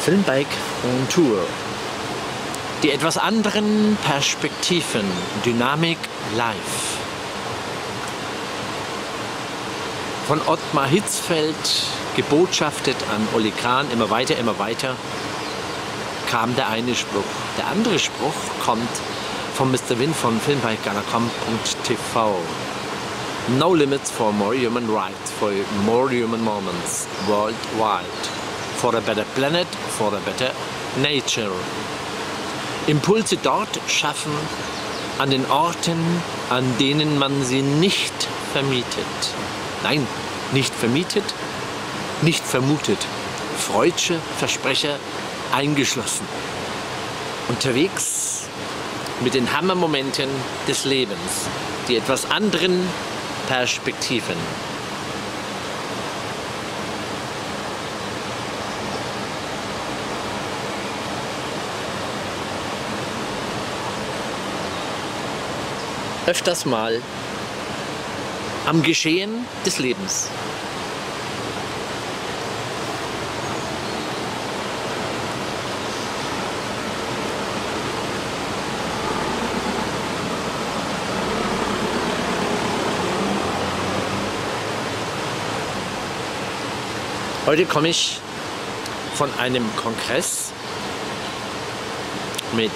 Filmbike on Tour. Die etwas anderen Perspektiven, Dynamik live. Von Ottmar Hitzfeld, gebotschaftet an Olli Kahn, immer weiter, immer weiter, kam der eine Spruch. Der andere Spruch kommt von Mr. Win von filmbike.com.tv. No limits for more human rights, for more human moments worldwide. For a better planet, for a better nature. Impulse dort schaffen, an den Orten, an denen man sie nicht vermietet. Nein, nicht vermietet, nicht vermutet. Freudsche Versprecher eingeschlossen. Unterwegs mit den Hammermomenten des Lebens, die etwas anderen Perspektiven. Öfters mal am Geschehen des Lebens. Heute komme ich von einem Kongress mit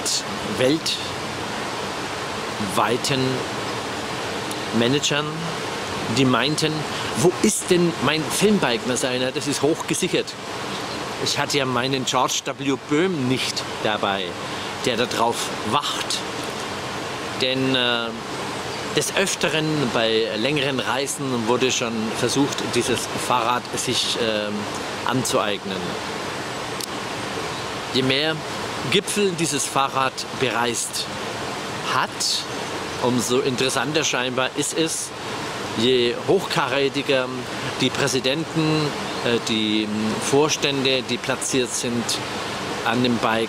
weltweiten Managern, die meinten, wo ist denn mein Filmbike, seiner? Das ist hochgesichert. Ich hatte ja meinen George W. Böhm nicht dabei, der darauf wacht. Denn äh, des Öfteren bei längeren Reisen wurde schon versucht, dieses Fahrrad sich äh, anzueignen. Je mehr Gipfel dieses Fahrrad bereist hat, umso interessanter scheinbar ist es, je hochkarätiger die Präsidenten, äh, die Vorstände, die platziert sind an dem Bike,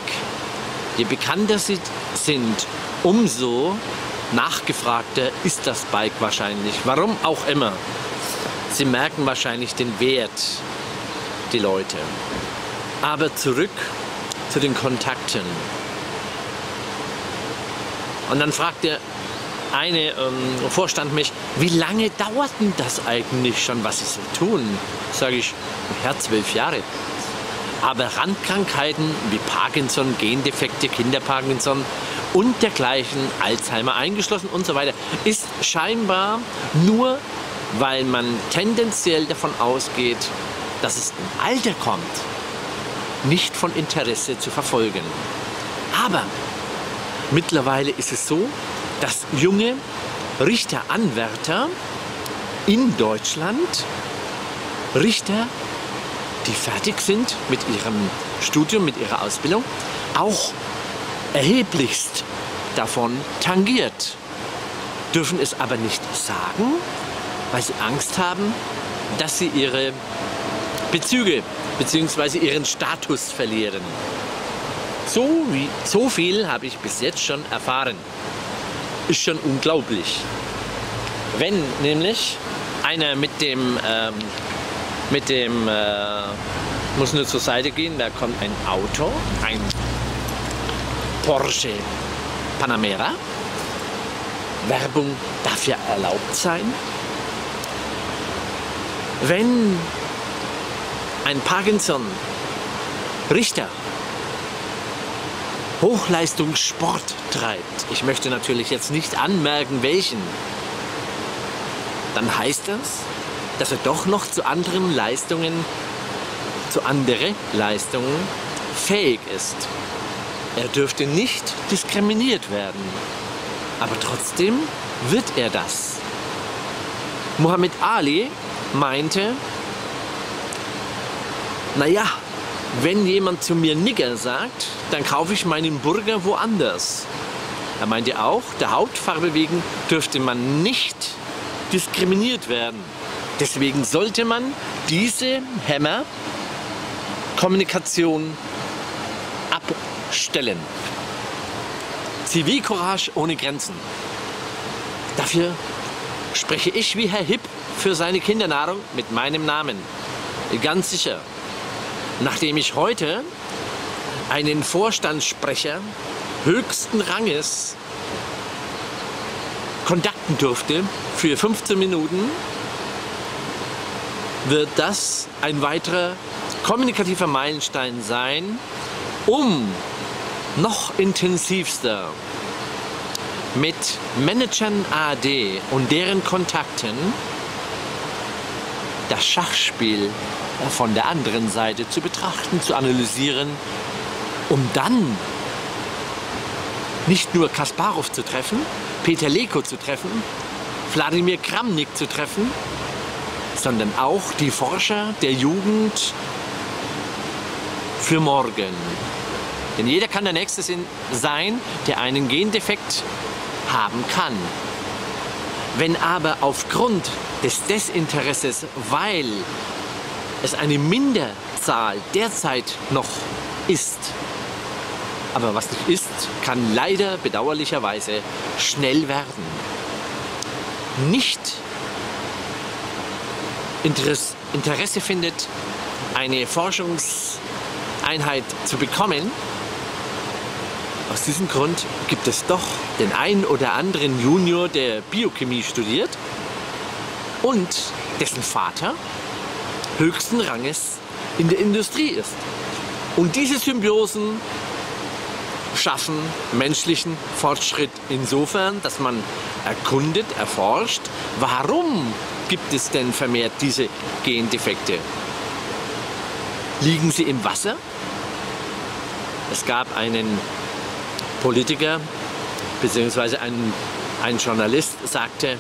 je bekannter sie sind, umso nachgefragter ist das Bike wahrscheinlich. Warum auch immer. Sie merken wahrscheinlich den Wert, die Leute. Aber zurück zu den Kontakten. Und dann fragt der eine ähm, Vorstand mich, wie lange dauert denn das eigentlich schon, was Sie so tun? Sage ich, ja, zwölf Jahre. Aber Randkrankheiten wie Parkinson, Gendefekte, Kinder-Parkinson und dergleichen, Alzheimer eingeschlossen und so weiter, ist scheinbar nur, weil man tendenziell davon ausgeht, dass es im Alter kommt, nicht von Interesse zu verfolgen. Aber mittlerweile ist es so, dass junge Richteranwärter in Deutschland, Richter, die fertig sind mit ihrem Studium, mit ihrer Ausbildung, auch erheblichst davon tangiert, dürfen es aber nicht sagen, weil sie Angst haben, dass sie ihre Bezüge bzw. ihren Status verlieren. So, wie, so viel habe ich bis jetzt schon erfahren. Ist schon unglaublich. Wenn nämlich einer mit dem, ähm, mit dem, äh, muss nur zur Seite gehen, da kommt ein Auto, ein Porsche Panamera. Werbung darf ja erlaubt sein. Wenn ein Parkinson Richter Hochleistungssport treibt, ich möchte natürlich jetzt nicht anmerken, welchen, dann heißt das, dass er doch noch zu anderen Leistungen, zu anderen Leistungen fähig ist. Er dürfte nicht diskriminiert werden. Aber trotzdem wird er das. Muhammad Ali meinte, naja, wenn jemand zu mir Nigger sagt, dann kaufe ich meinen Burger woanders. Er meinte auch, der Hautfarbe wegen dürfte man nicht diskriminiert werden. Deswegen sollte man diese Hämmer Kommunikation stellen. Zivilcourage ohne Grenzen. Dafür spreche ich wie Herr Hipp für seine Kindernahrung mit meinem Namen. Ganz sicher. Nachdem ich heute einen Vorstandssprecher höchsten Ranges kontakten durfte für 15 Minuten, wird das ein weiterer kommunikativer Meilenstein sein, um noch intensivster mit Managern AD und deren Kontakten das Schachspiel von der anderen Seite zu betrachten, zu analysieren, um dann nicht nur Kasparov zu treffen, Peter Leko zu treffen, Wladimir Kramnik zu treffen, sondern auch die Forscher der Jugend für morgen. Denn jeder kann der Nächste sein, der einen Gendefekt haben kann. Wenn aber aufgrund des Desinteresses, weil es eine Minderzahl derzeit noch ist, aber was nicht ist, kann leider bedauerlicherweise schnell werden. Nicht Interesse findet, eine Forschungseinheit zu bekommen, aus diesem Grund gibt es doch den einen oder anderen Junior, der Biochemie studiert und dessen Vater höchsten Ranges in der Industrie ist. Und diese Symbiosen schaffen menschlichen Fortschritt insofern, dass man erkundet, erforscht, warum gibt es denn vermehrt diese Gendefekte? Liegen sie im Wasser? Es gab einen Politiker bzw. ein, ein Journalist sagte,